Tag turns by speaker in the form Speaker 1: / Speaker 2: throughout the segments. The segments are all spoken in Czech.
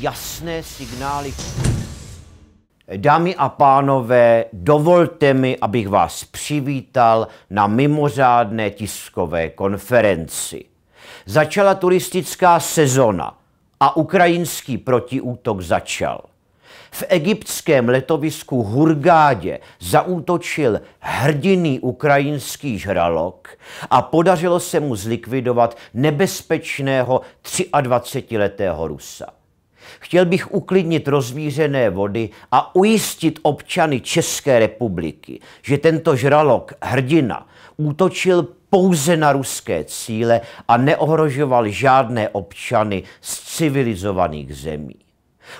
Speaker 1: jasné signály. Dámy a pánové, dovolte mi, abych vás přivítal na mimořádné tiskové konferenci. Začala turistická sezona a ukrajinský protiútok začal. V egyptském letovisku Hurgádě zaútočil hrdiný ukrajinský žralok a podařilo se mu zlikvidovat nebezpečného 23-letého Rusa. Chtěl bych uklidnit rozvířené vody a ujistit občany České republiky, že tento žralok hrdina útočil pouze na ruské cíle a neohrožoval žádné občany z civilizovaných zemí.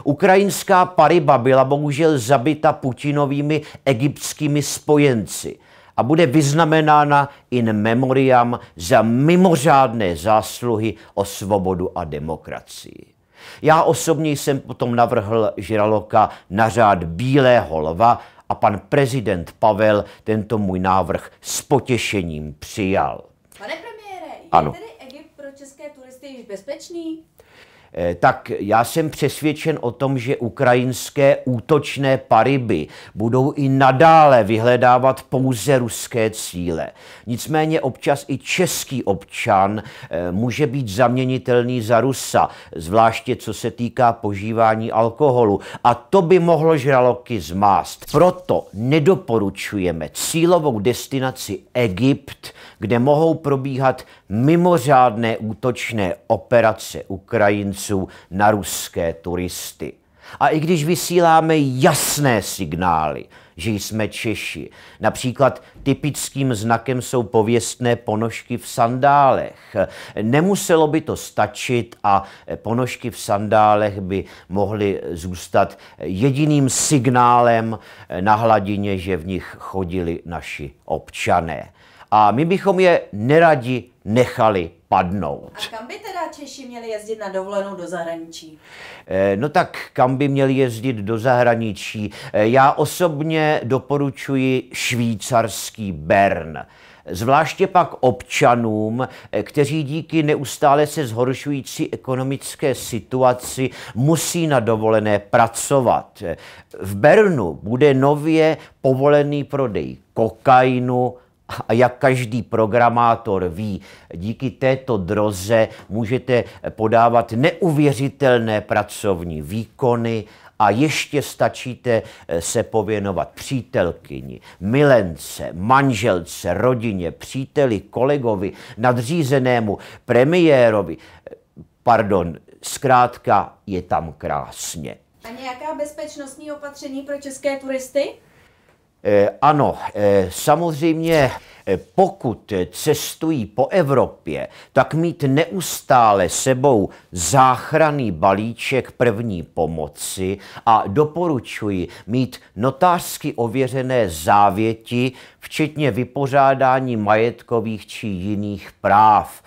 Speaker 1: Ukrajinská pariba byla bohužel zabita Putinovými egyptskými spojenci a bude vyznamenána in memoriam za mimořádné zásluhy o svobodu a demokracii. Já osobně jsem potom navrhl Žiraloka na řád Bílého lva a pan prezident Pavel tento můj návrh s potěšením přijal.
Speaker 2: Pane premiére, je
Speaker 1: Ano.
Speaker 2: tedy Egypt pro české turisty již bezpečný?
Speaker 1: Eh, tak já jsem přesvědčen o tom, že ukrajinské útočné pariby budou i nadále vyhledávat pouze ruské cíle. Nicméně občas i český občan eh, může být zaměnitelný za Rusa, zvláště co se týká požívání alkoholu. A to by mohlo žraloky zmást. Proto nedoporučujeme cílovou destinaci Egypt, kde mohou probíhat mimořádné útočné operace Ukrajinců na ruské turisty. A i když vysíláme jasné signály, že jsme Češi, například typickým znakem jsou pověstné ponožky v sandálech, nemuselo by to stačit a ponožky v sandálech by mohly zůstat jediným signálem na hladině, že v nich chodili naši občané a my bychom je neradi nechali padnout.
Speaker 2: A kam by teda Češi měli jezdit na dovolenou do zahraničí?
Speaker 1: Eh, No tak kam by měli jezdit do zahraničí? Eh, Já osobně doporučuji švýcarský Bern. Zvláště pak občanům, eh, kteří díky neustále se zhoršující ekonomické situaci musí na dovolené pracovat. V Bernu bude nově povolený prodej kokainu, a jak každý programátor ví, díky této droze můžete podávat neuvěřitelné pracovní výkony a ještě stačíte eh, se pověnovat přítelkyni, milence, manželce, rodině, příteli, kolegovi, nadřízenému, premiérovi. Eh, Pardon, zkrátka je tam krásně.
Speaker 2: A nějaká bezpečnostní opatření pro české turisty?
Speaker 1: Eh, Ano, eh, samozřejmě eh, pokud cestují po Evropě, tak mít neustále sebou záchranný balíček první pomoci a doporučuji mít notářsky ověřené závěti, včetně vypořádání majetkových či jiných práv.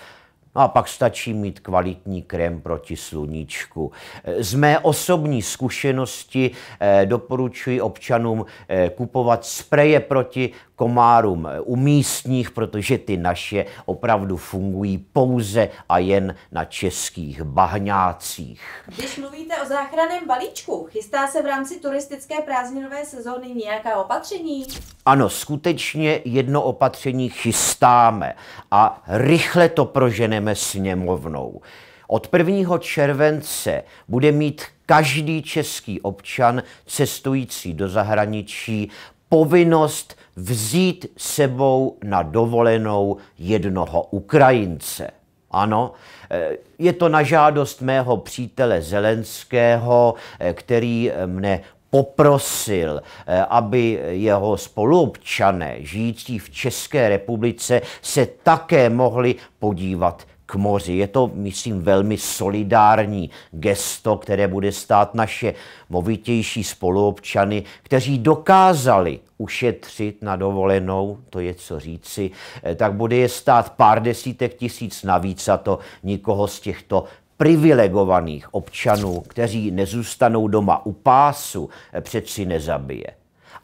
Speaker 1: No a pak stačí mít kvalitní krém proti sluníčku. Z mé osobní zkušenosti eh, doporučuji občanům eh, kupovat spreje proti komárům eh, u místních, protože ty naše opravdu fungují pouze a jen na českých bahňácích.
Speaker 2: Když mluvíte o záchranném balíčku, chystá se v rámci turistické prázdninové sezóny nějaká opatření?
Speaker 1: Ano, skutečně jedno opatření chystáme a rychle to proženeme sněmovnou. Od 1. července bude mít každý český občan cestující do zahraničí povinnost vzít sebou na dovolenou jednoho Ukrajince. Ano, eh, je to na žádost mého přítele Zelenského, eh, který eh, mne poprosil, eh, aby jeho spoluobčané žijící v České republice se také mohli podívat k moři. Je to, myslím, velmi solidární gesto, které bude stát naše movitější spoluobčany, kteří dokázali ušetřit na dovolenou, to je co říci, eh, tak bude je stát pár desítek tisíc navíc a to nikoho z těchto privilegovaných občanů, kteří nezůstanou doma u pásu, eh, přeci nezabije.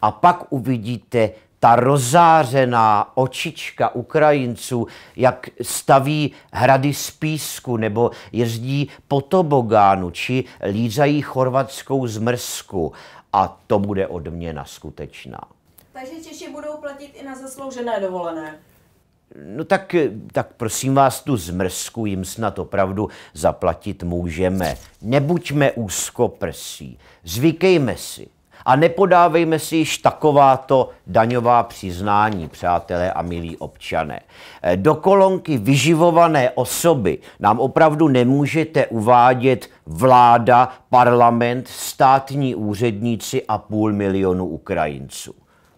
Speaker 1: A pak uvidíte ta rozářená očička Ukrajinců, jak staví hrady z písku nebo jezdí po tobogánu či lízají chorvatskou zmrzku. A to bude odměna skutečná.
Speaker 2: Takže Češi budou platit i na zasloužené dovolené.
Speaker 1: No tak, tak prosím vás, tu zmrzku jim snad opravdu zaplatit můžeme. Nebuďme úzkoprsí, zvykejme si. A nepodávejme si již takováto daňová přiznání, přátelé a milí občané. Eh, do kolonky vyživované osoby nám opravdu nemůžete uvádět vláda, parlament, státní úředníci a půl milionu Ukrajinců.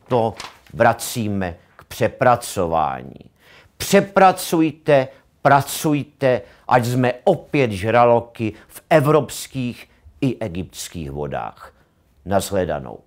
Speaker 1: To vracíme k přepracování. Přepracujte, pracujte, ať jsme opět žraloky v evropských i egyptských vodách. Nashledanou.